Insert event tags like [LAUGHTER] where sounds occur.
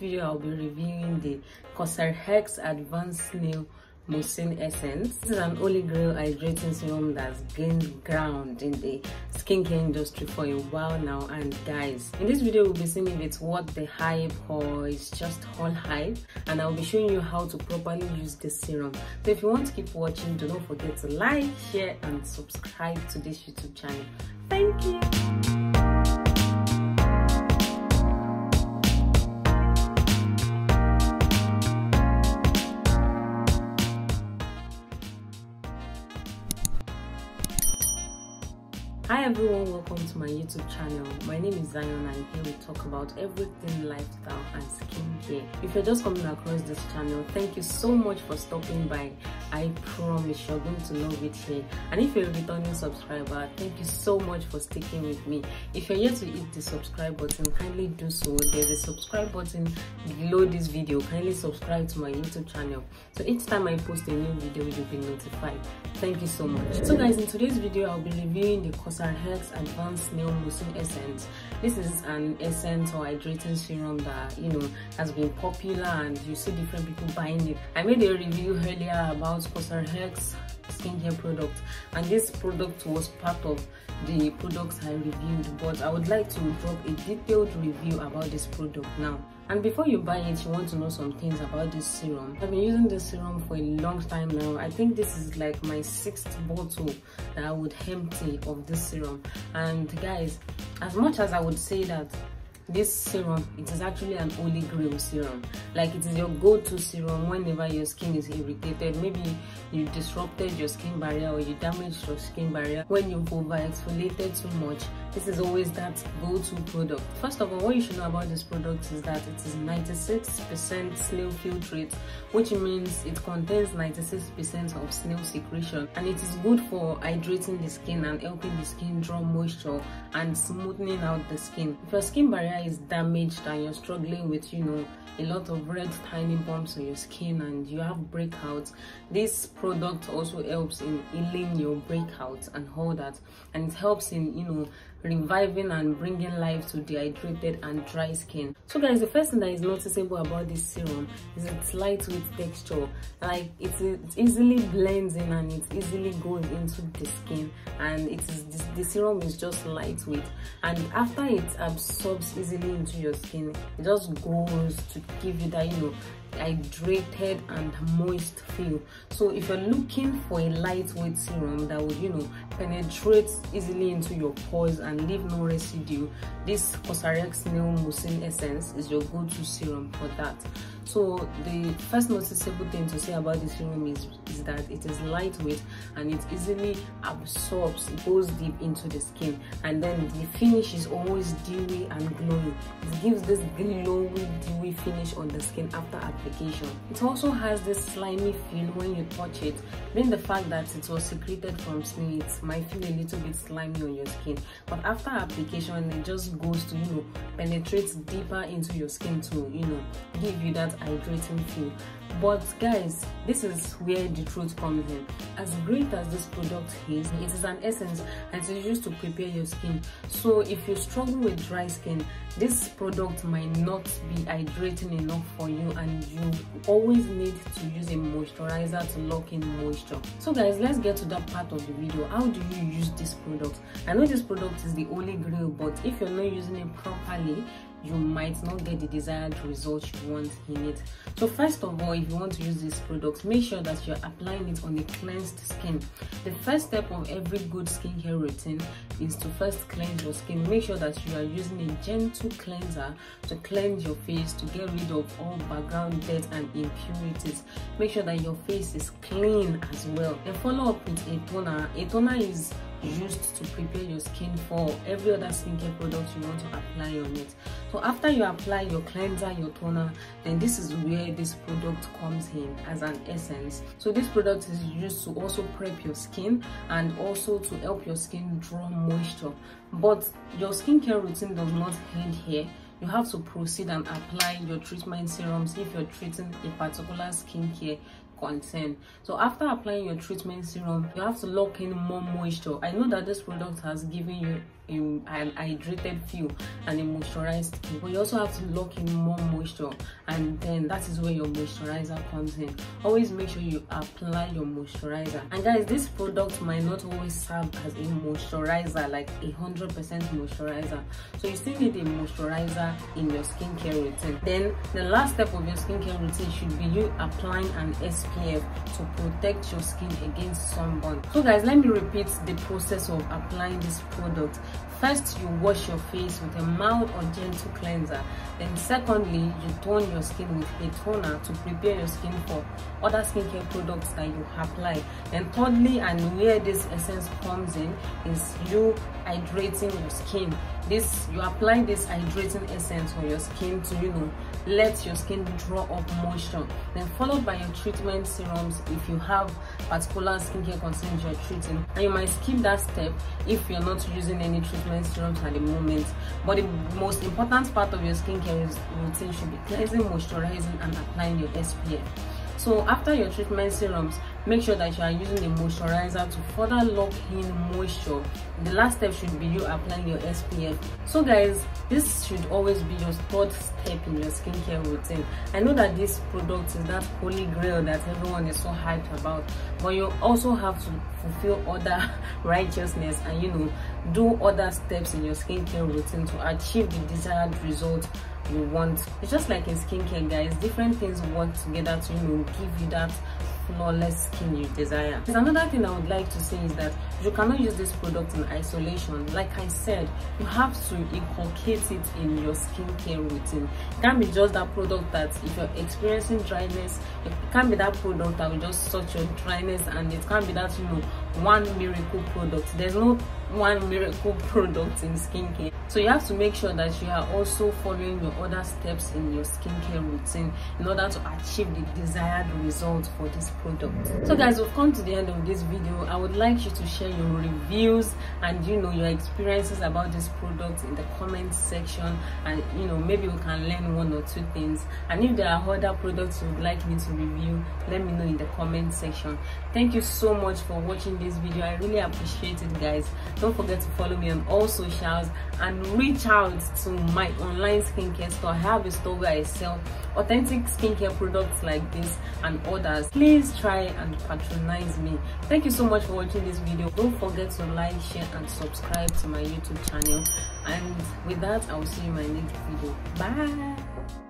video i'll be reviewing the Cosrx Hex advanced snail mucin essence. This is an holy grail hydrating serum that's gained ground in the skincare industry for a while now. And guys in this video we'll be seeing if it's worth the hype or it's just all hype. And i'll be showing you how to properly use this serum. So if you want to keep watching do not forget to like share and subscribe to this youtube channel. Thank you hi everyone. Welcome to my youtube channel. My name is zion and here we talk about everything lifestyle and skincare. If you're just coming across this channel thank you so much for stopping by. I promise you're going to love it here. And if you're a returning subscriber thank you so much for sticking with me. If you're yet to hit the subscribe button kindly do so. There's a subscribe button below this video. Kindly subscribe to my youtube channel. So each time i post a new video you'll be notified. Thank you so much. So guys in today's video i'll be reviewing the course Hex Advanced Snail Mucin Essence. This is an essence or hydrating serum that you know has been popular and you see different people buying it. I made a review earlier about Hex skincare product and this product was part of the products I reviewed but I would like to drop a detailed review about this product now and before you buy it you want to know some things about this serum I've been using this serum for a long time now I think this is like my sixth bottle that I would empty of this serum. And guys as much as I would say that this serum it is actually an holy grail serum. Like it is your go-to serum whenever your skin is irritated. Maybe you disrupted your skin barrier or you damaged your skin barrier when you've over exfoliated too much this is always that go-to product. First of all what you should know about this product is that it is 96 percent snail filtrate which means it contains 96 percent of snail secretion. And it is good for hydrating the skin and helping the skin draw moisture and smoothing out the skin. If your skin barrier is damaged and you're struggling with you know a lot of red tiny bumps on your skin and you have breakouts this product also helps in healing your breakouts and all that. And it helps in you know reviving and bringing life to dehydrated and dry skin. So guys the first thing that is noticeable about this serum is its lightweight texture. Like it, it easily blends in and it easily goes into the skin. And it is the serum is just lightweight and after it absorbs easily into your skin it just goes to give you that you know hydrated and moist feel. So if you're looking for a lightweight serum that would you know penetrate easily into your pores and leave no residue this Cosrx Snail Mucin Essence is your go-to serum for that so the first noticeable thing to say about this serum is, is that it is lightweight and it easily absorbs goes deep into the skin. And then the finish is always dewy and glowing. It gives this glowy dewy finish on the skin after application. It also has this slimy feel when you touch it. Being the fact that it was secreted from skin it might feel a little bit slimy on your skin. But after application it just goes to you know penetrates deeper into your skin to you know give you that hydrating feel but guys this is where the truth comes in. As great as this product is it is an essence and it is used to prepare your skin. So if you struggle with dry skin this product might not be hydrating enough for you and you always need to use a moisturizer to lock in moisture. So guys let's get to that part of the video. How do you use this product? I know this product is the holy grail but if you're not using it properly you might not get the desired result you want in it. So first of all if you want to use this product make sure that you're applying it on a cleansed skin. The first step of every good skincare routine is to first cleanse your skin. Make sure that you are using a gentle cleanser to cleanse your face to get rid of all background dirt and impurities. Make sure that your face is clean as well. And follow up with a toner. A toner is used to prepare your skin for every other skincare product you want to apply on it. So after you apply your cleanser your toner then this is where this product comes in as an essence. So this product is used to also prep your skin and also to help your skin draw moisture. But your skincare routine does not end here. You have to proceed and apply your treatment serums if you're treating a particular skincare concern so after applying your treatment serum you have to lock in more moisture. I know that this product has given you an hydrated feel and a moisturized skin but you also have to lock in more moisture and then that is where your moisturizer comes in. Always make sure you apply your moisturizer. And guys this product might not always serve as a moisturizer like a hundred percent moisturizer. So you still need a moisturizer in your skincare routine. Then the last step of your skincare routine should be you applying an spf to protect your skin against sunburn. So guys let me repeat the process of applying this product. First you wash your face with a mild or gentle cleanser. Then secondly you tone your skin with a toner to prepare your skin for other skincare products that you apply. And thirdly and where this essence comes in is you hydrating your skin. This you apply this hydrating essence on your skin to you know let your skin draw up moisture. Then followed by your treatment serums if you have particular skincare concerns you're treating. And you might skip that step if you're not using any treatment serums at the moment. But the most important part of your skincare routine should be cleansing moisturizing and applying your spf so after your treatment serums make sure that you are using the moisturizer to further lock in moisture. The last step should be you applying your spf so guys this should always be your third step in your skincare routine. I know that this product is that holy grail that everyone is so hyped about but you also have to fulfill other [LAUGHS] righteousness and you know do other steps in your skincare routine to achieve the desired result you want. It's just like in skincare guys. Different things work together to you know give you that flawless skin you desire. There's another thing i would like to say is that you cannot use this product in isolation. Like i said you have to inculcate it in your skincare routine. It can't be just that product that if you're experiencing dryness it can't be that product that will just sort your dryness and it can't be that you know one miracle product. There's no one miracle [LAUGHS] product in skincare. So you have to make sure that you are also following your other steps in your skincare routine in order to achieve the desired result for this product. So guys we've come to the end of this video. I would like you to share your reviews and you know your experiences about this product in the comment section. And you know maybe we can learn one or two things. And if there are other products you would like me to review let me know in the comment section. Thank you so much for watching this video. I really appreciate it guys don't forget to follow me on all socials and reach out to my online skincare store. I have a store where i sell authentic skincare products like this and others. Please try and patronize me. Thank you so much for watching this video. Don't forget to like share and subscribe to my youtube channel. And with that i will see you in my next video. Bye